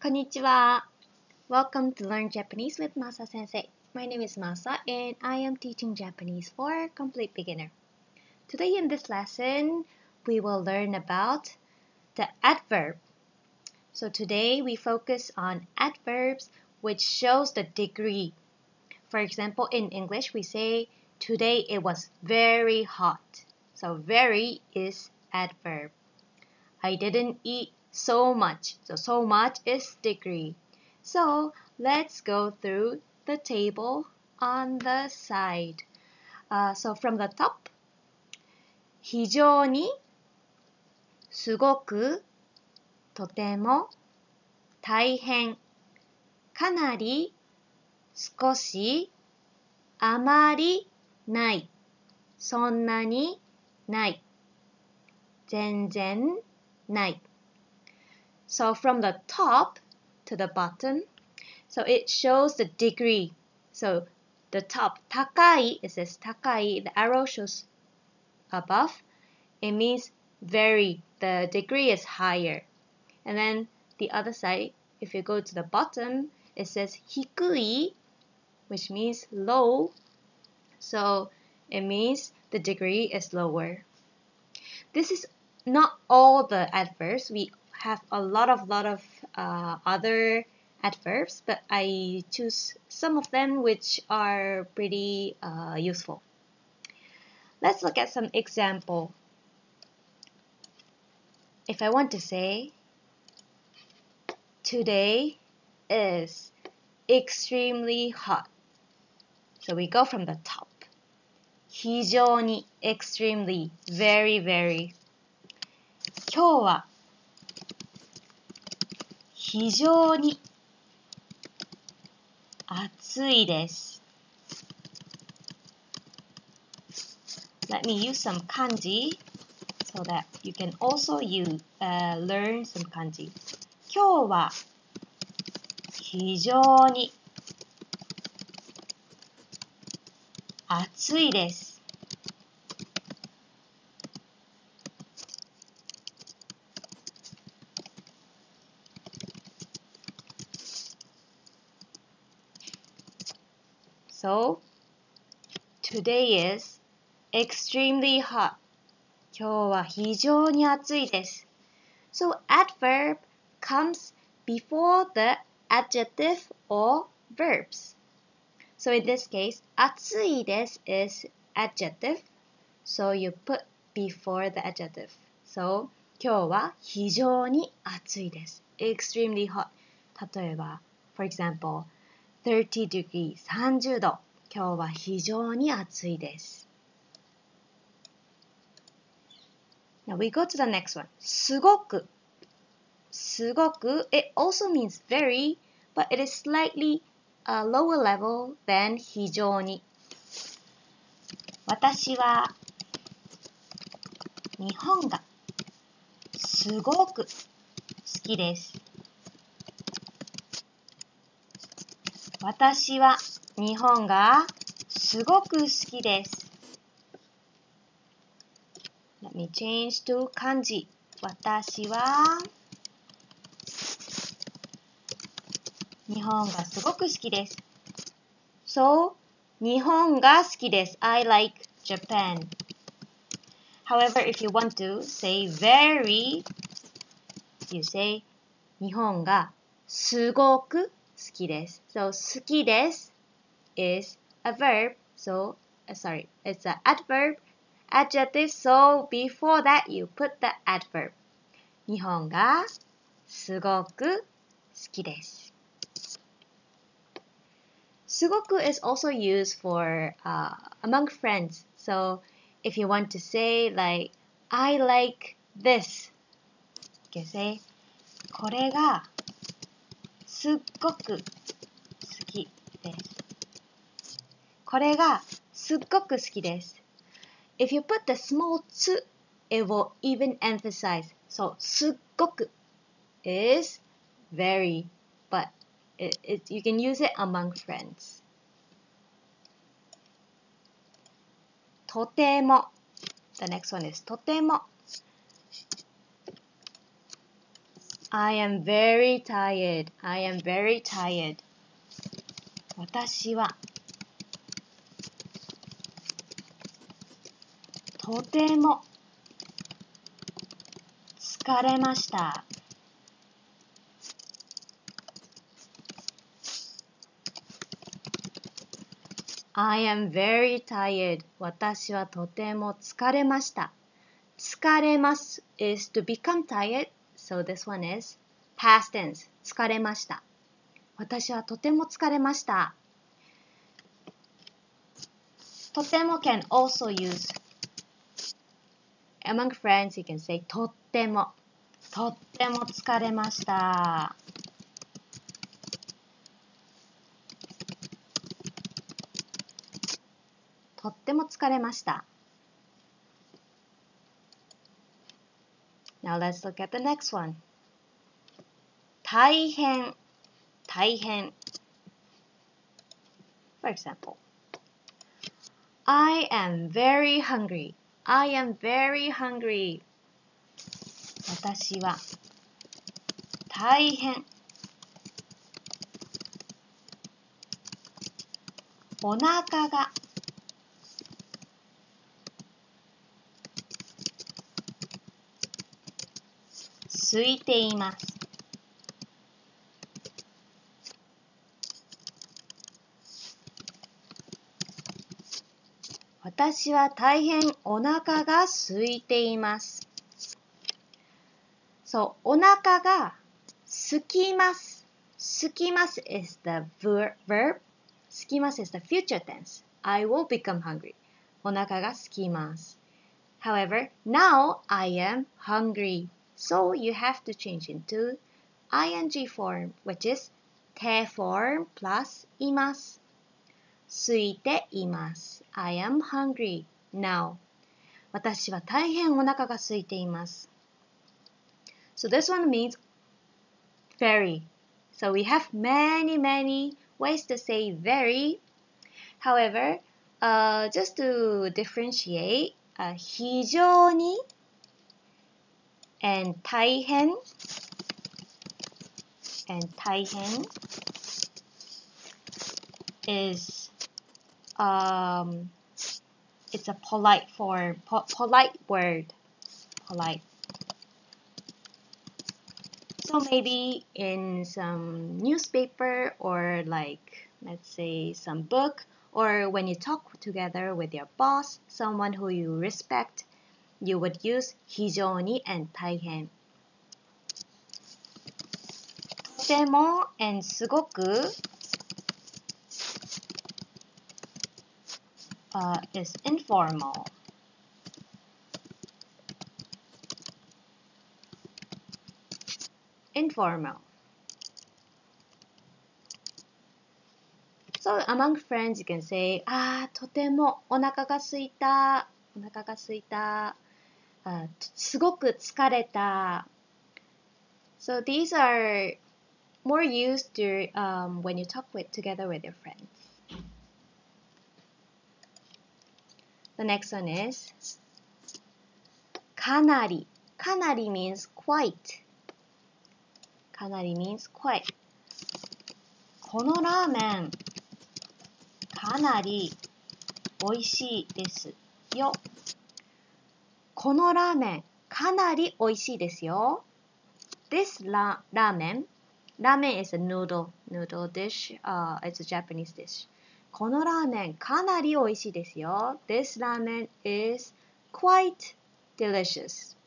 Konnichiwa! Welcome to Learn Japanese with Masa Sensei. My name is Masa and I am teaching Japanese for complete beginner. Today in this lesson, we will learn about the adverb. So today we focus on adverbs which shows the degree. For example, in English we say today it was very hot. So very is adverb. I didn't eat so much. So so much is degree. So let's go through the table on the side. Uh, so from the top, 非常に、すごく、とても、大変、かなり、少し、あまり、ない、そんなに、ない、全然、ない。So from the top to the bottom, so it shows the degree. So the top, takai, it says takai, the arrow shows above. It means very, the degree is higher. And then the other side, if you go to the bottom, it says hikui, which means low. So it means the degree is lower. This is not all the adverbs. We have a lot of lot of uh, other adverbs, but I choose some of them which are pretty uh, useful. Let's look at some example. If I want to say, today is extremely hot. So we go from the top. 非常に extremely very very 今日は非常に暑いです。Let me use some kanji so that you can also use, uh, learn some kanji. 今日は非常に暑いです。So, today is extremely hot. 今日は非常に暑いです。So, adverb comes before the adjective or verbs. So in this case, 暑いです is adjective. So you put before the adjective. So 今日は非常に暑いです。extremely hot. 例えば、for example, 30 degree 30度今日は非常に暑いです Now we go to the next one すごくすごく it also means very but it is slightly a lower level than 非常に私は日本がすごく好きです私は日本がすごく好きです。Let me change to 漢字。私は日本がすごく好きです。So, 日本が好きです。I like Japan. However, if you want to say very, you say 日本がすごく好きです。So 好きです is a verb. So uh, sorry, it's an adverb. Adjective. So before that you put the adverb. 日本がすごく好きです。すごく is also used for uh, among friends. So if you want to say like I like this, you can say これが すっごく好きです。これがすっごく好きです。If you put the small つ it will even emphasize. So すっごく is very, but it, it, you can use it among friends. とても The next one is とても I am very tired. I am very tired. 私はとても疲れました。I am very tired. 私はとても疲れました。疲れます is to become tired. So this one is past tense. 疲れました。私はとても疲れました。とても can also use among friends you can say とってもとっても疲れました。とっても疲れました。Now let's look at the next one. 大変、大変。For example, I am very hungry. I am very hungry. 私は大変お腹が 空いています。私は大変お腹が空いています。そう、お腹が空きます。空きます is the verb. 空きます is the future tense. I will become hungry. お腹が空きます。However, now I am hungry. So you have to change into ing form, which is 手 form plus います。空いています。I am hungry now. 私は大変お腹が空いています。So this one means very. So we have many, many ways to say very. However, uh, just to differentiate, uh, 非常に and Taihen. And Taihen is um, it's a polite form po polite word. Polite. So maybe in some newspaper or like let's say some book or when you talk together with your boss someone who you respect you would use 非常に and 大変。とても and すごく uh, is informal. Informal. So among friends you can say ああとてもお腹が空いたお腹が空いた すごく疲れた。So these are more used to, um, when you talk with, together with your friends. The next one is かなり。かなり means quite. かなり means quite. このラーメンかなり美味しいですよ。 このラーメンかなり美味しいですよ。This ra ramen, ramen is a noodle, noodle dish, uh, it's a Japanese dish. このラーメンかなり美味しいですよ。This ramen is quite delicious.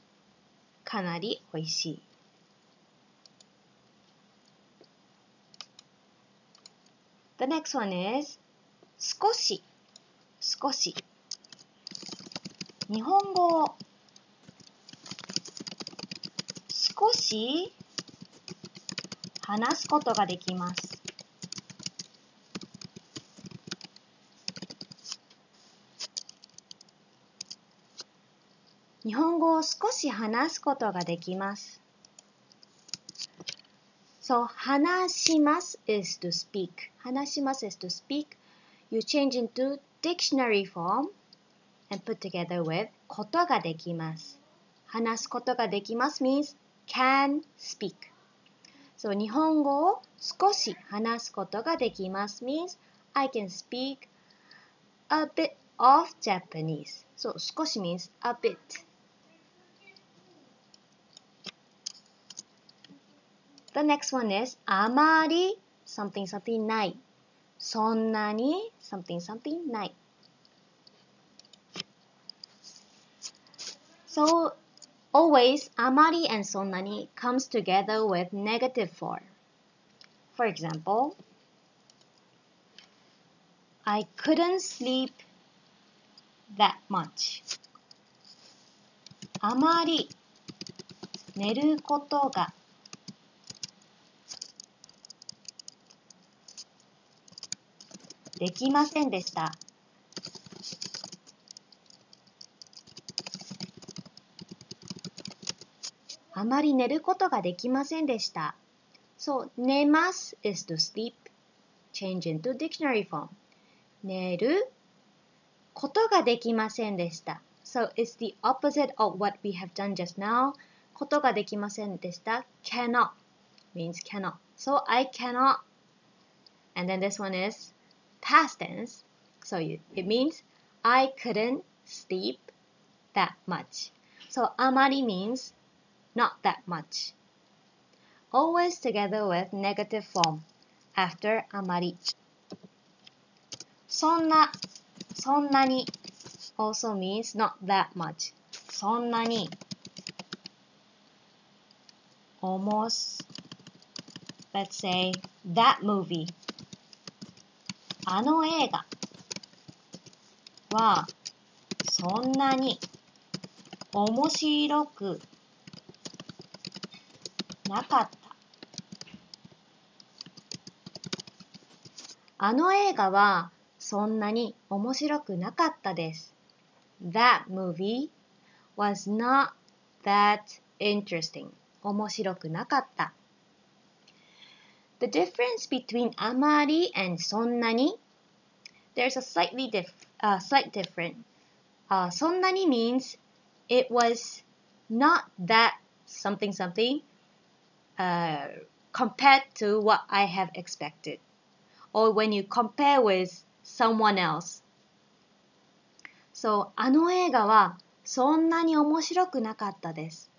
かなり美味しい。The next one is 少し少し日本語少し話すことができます。日本語を少し話すことができます。So, 話します is to speak. 話します is to speak. You change into dictionary form and put together with ことができます。話すことができます means can speak. So 日本語を少し話すことができます means I can speak a bit of Japanese. So 少し means a bit. The next one is あまり something something ないそんなに something something ない So always あまり and そんなに comes together with negative form. For example, I couldn't sleep that much. あまり寝ることができませんでした。 あまり寝ることができませんでした。So, 寝ます is to sleep. Change into dictionary form. 寝ることができませんでした。So, it's the opposite of what we have done just now. ことができませんでした。cannot means cannot. So, I cannot. And then this one is past tense. So you, it means I couldn't sleep that much. So amari means not that much. Always together with negative form after amari. そんな、そんなに also means not that much. そんなに almost let's say that movie あの映画はそんなに面白くなかった。あの映画はそんなに面白くなかったです。That movie was not that interesting. 面白くなかった。The difference between amari and sonnani, there's a slightly diff, uh, slight difference. Uh, sonnani means it was not that something something uh, compared to what I have expected, or when you compare with someone else. So あの映画はそんなに面白くなかったです。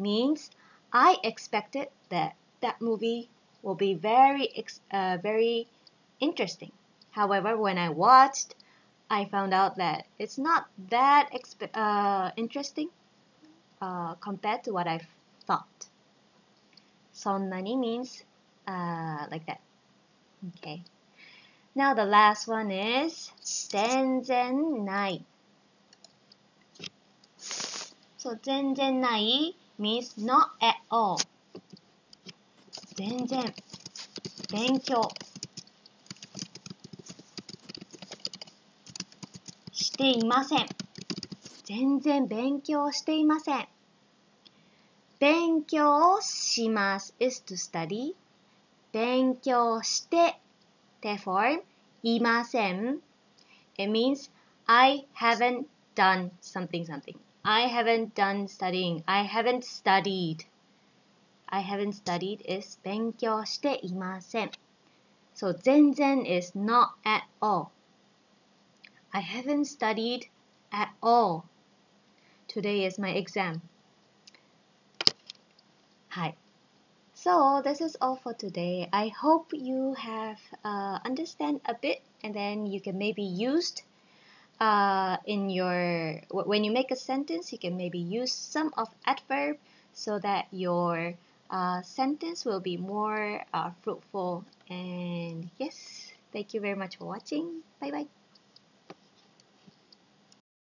means I expected that that movie will be very uh, very interesting. However, when I watched, I found out that it's not that uh, interesting uh, compared to what I thought. そんなに means uh, like that. Okay. Now the last one is 全然ない。So 全然ない means not at all. 全然勉強していません。全然勉強していません。勉強します is to study 勉強して therefore いません it means I haven't done something something I haven't done studying I haven't studied I haven't studied is 勉強していません。So 全然 is not at all. I haven't studied at all. Today is my exam. Hi. So this is all for today. I hope you have uh, understand a bit and then you can maybe used uh, in your when you make a sentence you can maybe use some of adverb so that your uh, sentence will be more uh, fruitful. And yes, thank you very much for watching. Bye bye.